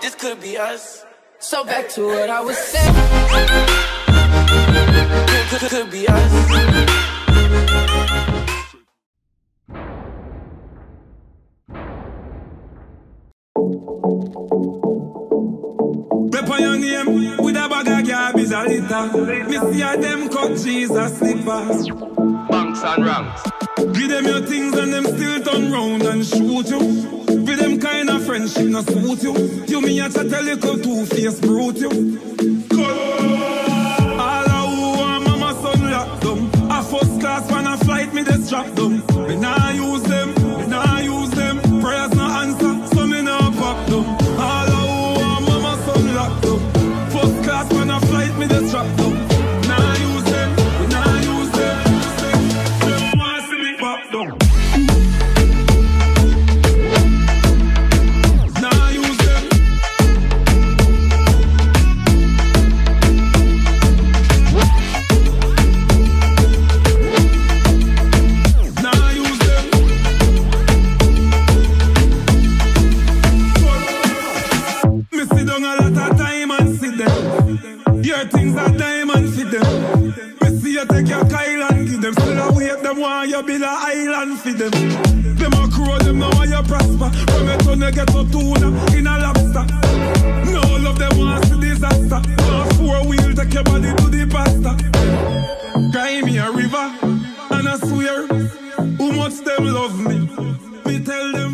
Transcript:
this could be us. So back to what I was saying. Could, could, could be us. Rep your name with a bag of garbage a litter. Me see a them cut Jesus slippers. Banks and ranks. Give them your things and them still turn round and shoot you. With them kind of no suit you. You me a chat a little two-faced brute you. All a who want mama son lock them. A first class when a flight me just drop them. Me nah see you take your Kyle and give them. Still a wait them want you build a island for them. Them a crow them now want you prosper. From your you get a tuna in a lobster. No love them want see disaster. Want four wheel take your body to the pasta. Cry me a river and I swear, how much them love me. Me tell them